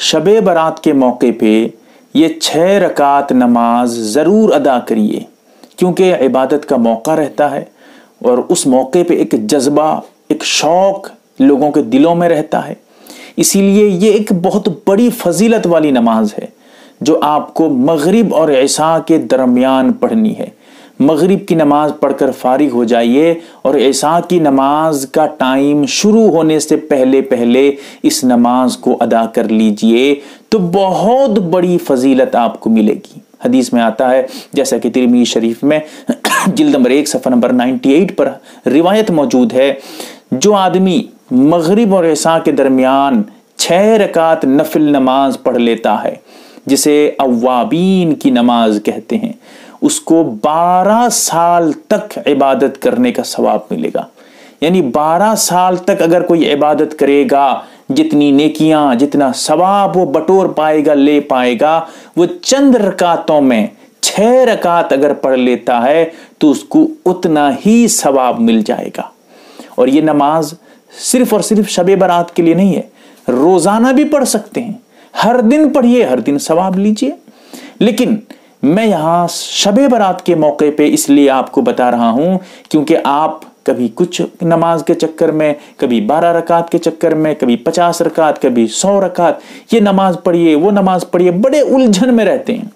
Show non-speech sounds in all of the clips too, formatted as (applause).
शब बारात के मौके पे ये छः रकात नमाज़ ज़रूर अदा करिए, क्योंकि इबादत का मौका रहता है और उस मौके पे एक जज्बा, एक शौक़ लोगों के दिलों में रहता है। इसीलिए ये एक बहुत बड़ी फजीलत वाली नमाज़ है, जो आपको मगरिब और ऐसा के दरमियान पढ़नी है। मगरिब की नमाज़ पढ़कर फारिग हो जाइए और ऐसा की नमाज़ का टाइम शुरू होने से पहले पहले इस नमाज़ को अदा कर लीजिए तो बहुत बड़ी फजीलत आपको मिलेगी। हदीस में आता है, जैसा कि तिरमी शरीफ में (clears throat) जिल्द नंबर एक, सफ़र नंबर 98 पर रिवायत मौजूद है, जो आदमी मगरिब और ऐसा के दरमियान छह रकात नफिल नमाज़ पढ़ लेता है, जिसे अवाबीन की नमाज़ कहते हैं। उसको 12 साल तक इबादत करने का सवाब मिलेगा। यानी 12 साल तक अगर कोई इबादत करेगा, जितनी नेकियाँ, जितना सवाब वो बटोर पाएगा, ले पाएगा, वो चंद रकातों में छह रकात अगर पढ़ लेता है तो उसको उतना ही सवाब मिल जाएगा। और ये नमाज़ सिर्फ़ और सिर्फ़ शब बारात के लिए नहीं है, रोज़ाना भी पढ़ सकते हैं। हर दिन पढ़िए, हर दिन सवाब लीजिए। लेकिन मैं यहाँ शब बारात के मौके पे इसलिए आपको बता रहा हूँ, क्योंकि आप कभी कुछ नमाज़ के चक्कर में, कभी बारह रकात के चक्कर में, कभी पचास रकात, कभी सौ रकात, ये नमाज़ पढ़िए, वो नमाज़ पढ़िए, बड़े उलझन में रहते हैं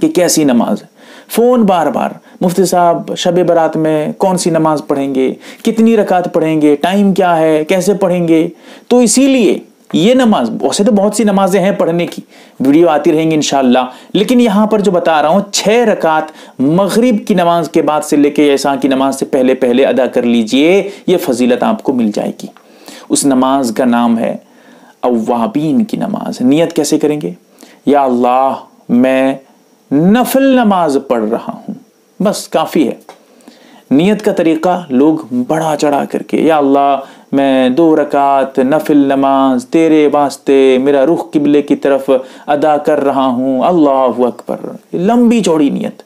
कि कैसी नमाज़ फ़ोन बार बार मुफ्ती साहब, शब बारात में कौन सी नमाज़ पढ़ेंगे, कितनी रकात पढ़ेंगे, टाइम क्या है, कैसे पढ़ेंगे? तो इसीलिए ये नमाज़, वैसे तो बहुत सी नमाजें हैं पढ़ने की, वीडियो आती रहेंगी इनशाला लेकिन यहाँ पर जो बता रहा हूँ, छह रकात मगरिब की नमाज़ के बाद से लेके ऐसा की नमाज़ से पहले पहले अदा कर लीजिए, ये फजीलत आपको मिल जाएगी। उस नमाज़ का नाम है अवाबीन की नमाज़। नियत कैसे करेंगे? या अल्लाह, मैं नफल नमाज़ पढ़ रहा हूँ। बस, काफ़ी है। नियत का तरीका लोग बड़ा चढ़ा करके, या अल्लाह, मैं दो रकात नफिल नमाज़, तेरे वास्ते मेरा रुख किबले की तरफ़ अदा कर रहा हूँ, अल्लाह अकबर। लंबी चौड़ी नियत।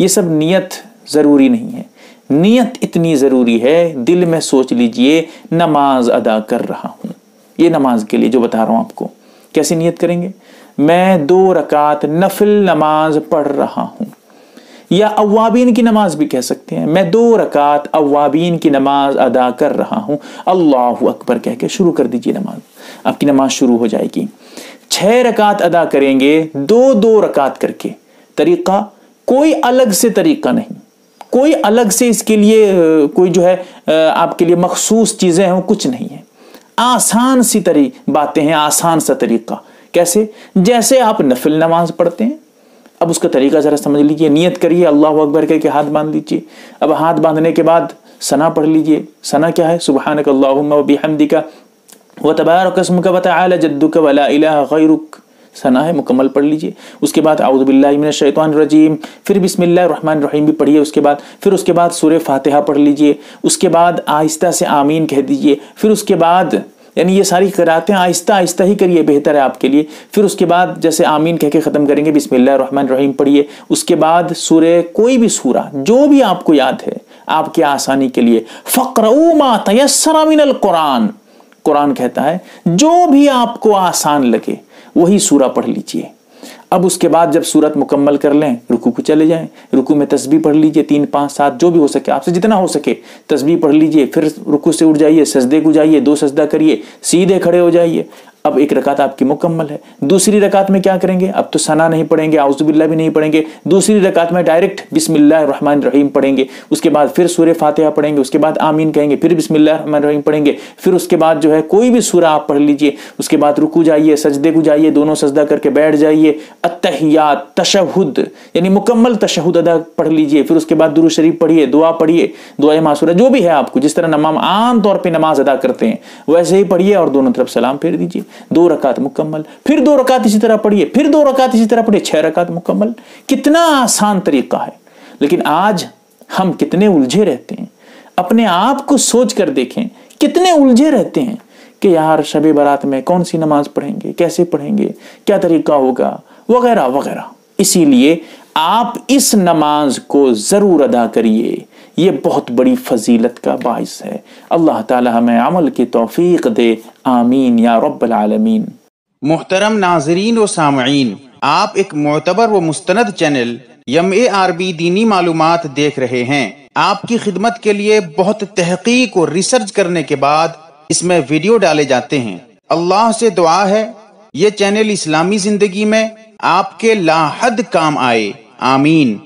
ये सब नियत ज़रूरी नहीं है। नियत इतनी ज़रूरी है, दिल में सोच लीजिए, नमाज़ अदा कर रहा हूँ। ये नमाज़ के लिए जो बता रहा हूँ आपको। कैसी नियत करेंगे? मैं दो रकात नफिल नमाज़ पढ़ रहा हूँ या अवाबीन की नमाज़ भी कह सकते हैं। मैं दो रकात अवाबीन की नमाज़ अदा कर रहा हूँ। अल्लाह अकबर कह के शुरू कर दीजिए नमाज़। आपकी नमाज़ शुरू हो जाएगी। छह रकात अदा करेंगे, दो दो रकात करके। तरीका, कोई अलग से तरीका नहीं। कोई अलग से इसके लिए कोई जो है आपके लिए मखसूस चीज़ें हैं कुछ नहीं है। आसान सी तरी, बातें हैं, आसान सा तरीका। कैसे? जैसे आप नफिल नमाज़ पढ़ते हैं। अब उसका तरीका ज़रा समझ लीजिए, नियत करिए, अल्लाह अकबर करके हाथ बाँध लीजिए अब हाथ बांधने के बाद सना पढ़ लीजिए। सना क्या है? सुबहानक का व तबार कसम का बताया जद्दू का वला सना है, मुकम्मल पढ़ लीजिए। उसके बाद आउदबिल्लाशैतान रजीम। फिर बिस्मिल्लाहमान रहीम भी पढ़िए उसके बाद। फिर उसके बाद सूर्य फातिहा पढ़ लीजिए। उसके बाद आहिस्ता से आमीन कह दीजिए। फिर उसके बाद यानी ये सारी करातें आहिस्ता आहिस्ता ही करिए, बेहतर है आपके लिए। फिर उसके बाद जैसे आमीन कह के ख़त्म करेंगे बिस्मिल्लाहमान रहीम पढ़िए। उसके बाद सूर्य कोई भी सूरा जो भी आपको याद है, आपके आसानी के लिए। फ़क्रमा तयसरा मिनल कुरान। कुरान कहता है, जो भी आपको आसान लगे, वही सूरा पढ़ लीजिए। अब उसके बाद जब सूरत मुकम्मल कर लें रुकू को चले जाएँ, रुकू में तस्बी पढ़ लीजिए तीन, पाँच, सात, जो भी हो सके, आपसे जितना हो सके तस्बी पढ़ लीजिए, फिर रुकू से उठ जाइए, सजदे को जाइए दो सजदा करिए, सीधे खड़े हो जाइए। अब एक रकात आपकी मुकम्मल है। दूसरी रकात में क्या करेंगे? अब तो सना नहीं पढ़ेंगे आउजुबिल्ला भी नहीं पढ़ेंगे। दूसरी रकात में डायरेक्ट बिस्मिल्लाहमान रहीम पढ़ेंगे। उसके बाद फिर सूर्य फातिहा पढ़ेंगे, उसके बाद आमीन कहेंगे, फिर बिस्मिल्लाहमान रहीम पढ़ेंगे, फिर उसके बाद जो है कोई भी सूरा आप पढ़ लीजिए। उसके बाद रुकू जाइए, सजदे को जाइए दोनों सजदा करके बैठ जाइए। अतहियात तशहुद, यानी मुकम्मल तशहुद अदा पढ़ लीजिए, फिर उसके बाद दुरू शरीफ पढ़िए, दुआ पढ़िए दुआ मासूरा जो भी है आपको, जिस तरह नमाम आम तौर पर नमाज़ अदा करते हैं, वैसे ही पढ़िए और दोनों तरफ़ सलाम फेर दीजिए। दो रकात मुकम्मल, फिर दो रकात इसी तरह पढ़िए, फिर दो रकात इसी तरह पढ़िए, छह रकात मुकम्मल। कितना आसान तरीका है। लेकिन आज हम कितने उलझे रहते हैं। अपने आप को सोच कर देखें, कितने उलझे रहते हैं कि यार शब बारात में कौन सी नमाज़ पढ़ेंगे, कैसे पढ़ेंगे, क्या तरीका होगा वगैरह वगैरह। इसीलिए आप इस नमाज़ को ज़रूर अदा करिए। ये बहुत बड़ी फजीलत का बायस है। अल्लाह ताला हमें अमल की तौफीक दे। आमीन या रब्बल आलमीन। मोहतरम नाजरीन व सामीन आप एक मोतबर व मुस्तनद चैनल यम आर बी दीनी मालूम देख रहे हैं। आपकी खिदमत के लिए बहुत तहकीक और रिसर्च करने के बाद इसमें वीडियो डाले जाते हैं। अल्लाह से दुआ है ये चैनल इस्लामी ज़िंदगी में आपके लाहद काम आए। आमीन।